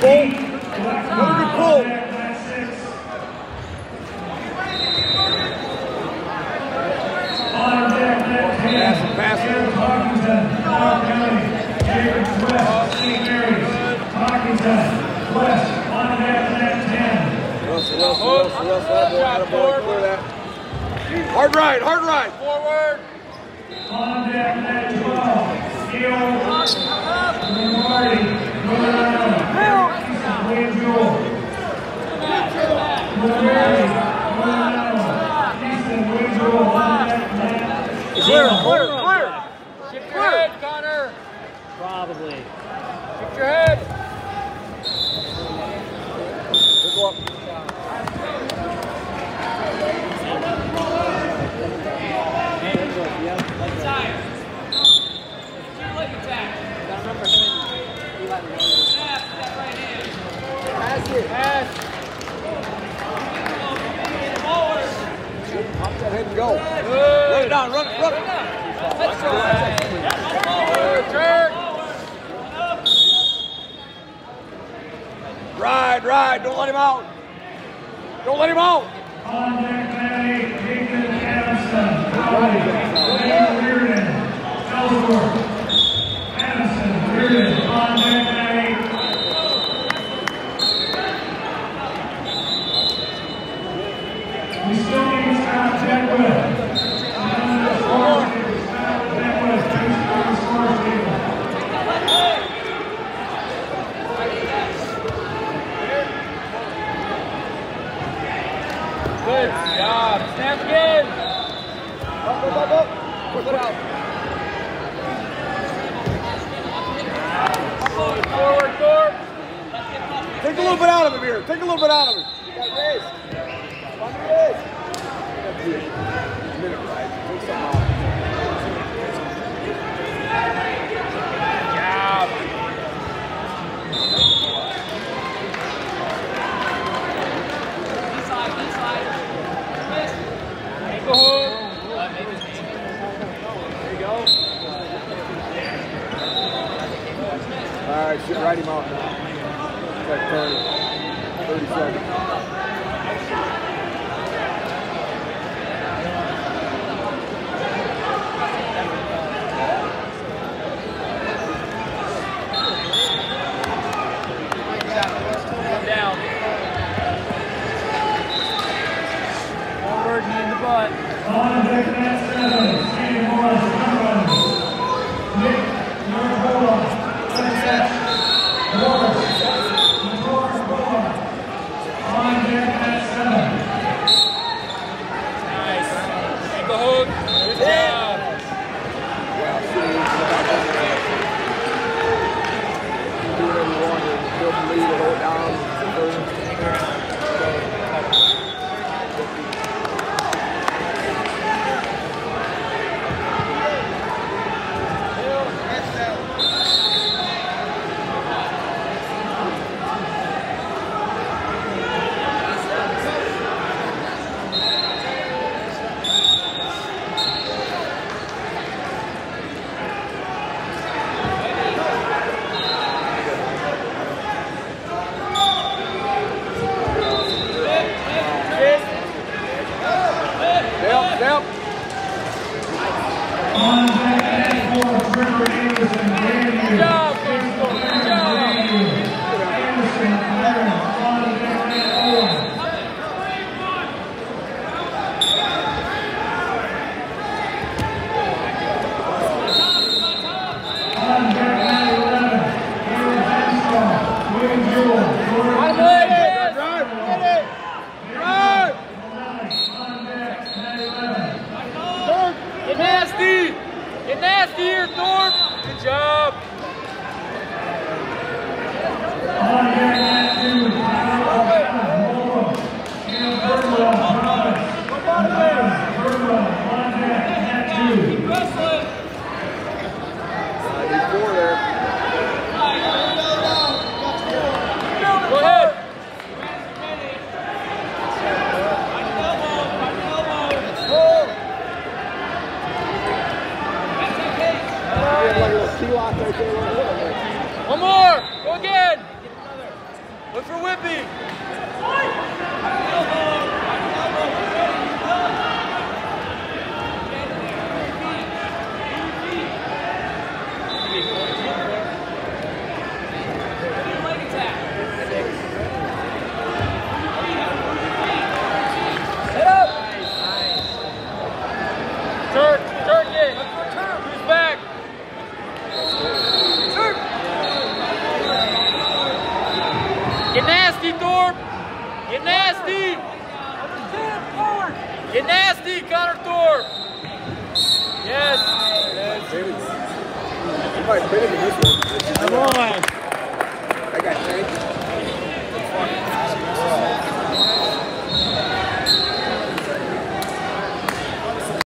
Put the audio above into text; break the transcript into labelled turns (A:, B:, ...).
A: pull. Another good pull. Pass, pass. Russell, Russell, Russell, Russell, that boy, attaboy, clear that. Hard right, hard right.
B: Forward.
C: On deck, net 12, Gil Marty, William Jewell. Marty, Easton, William Jewell, on deck, net
A: Clear, clear, clear.
B: Shift your head, Conner.
D: Probably.
B: Shift your head.
A: Go up. Pop that head and go. Run it down, run it, run it.
B: Turn.
A: Ride, ride, don't let him out. Don't let him out.
B: Good job. Snap again.
A: Up, up, up, up. Put it out.
B: Forward, Thorpe.
A: Take a little bit out of him here. Take a little bit out of him. You got raised. On the raise. Minute right. Take something out.
B: Job. Ankle hook. There you go.
A: All right, shit, write him out now. It's like 30, 30 seconds.
B: Down. Forward, knee in the butt. Here, Thorpe. Good job. One more. Go again. Look for Whippy. Get nasty, Thorpe. Get nasty. Get nasty, Conner Thorpe. Yes.
A: Come on. I
D: got 90.